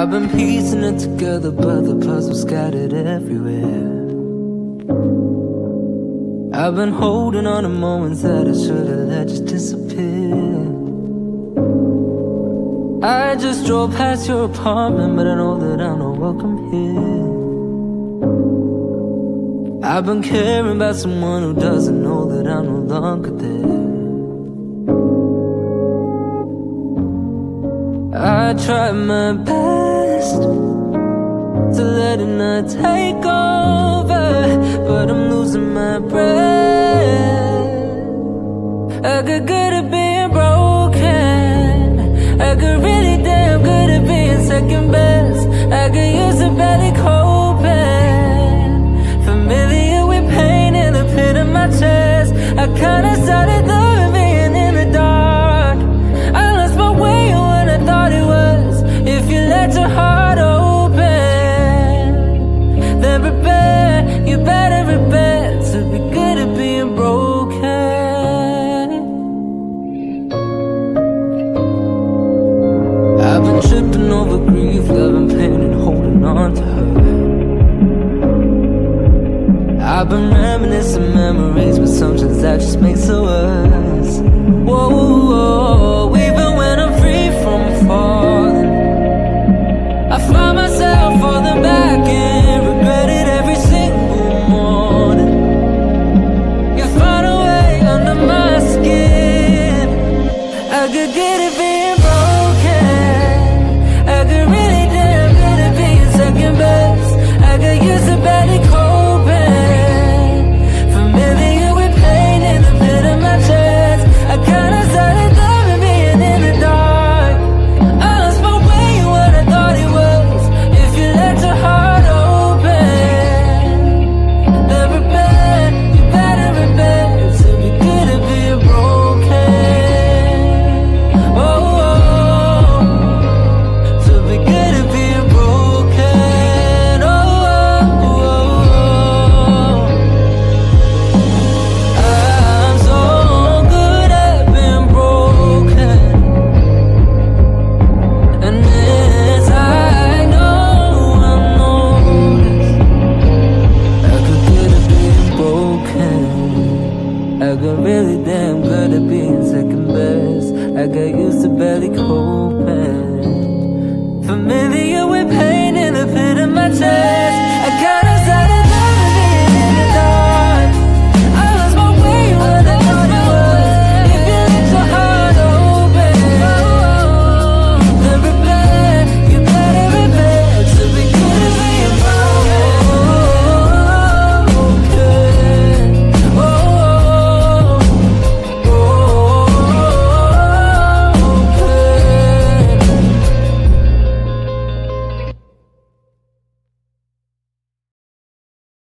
I've been piecing it together, but the puzzle's scattered everywhere. I've been holding on to moments that I should've let just disappear. I just drove past your apartment, but I know that I'm not welcome here. I've been caring about someone who doesn't know that I'm no longer there. I tried my best to let it not take over, but I'm losing my breath. I got good at being broken. I got really damn good at being second best. I could use a belly coping. To be good at being broken. I've been tripping over grief, loving pain and holding on to her. I've been reminiscing memories, but sometimes that just makes it worse. Whoa, whoa, I got really damn good at being second best. I got used to barely coping. Familiar with pain in the pit of my chest.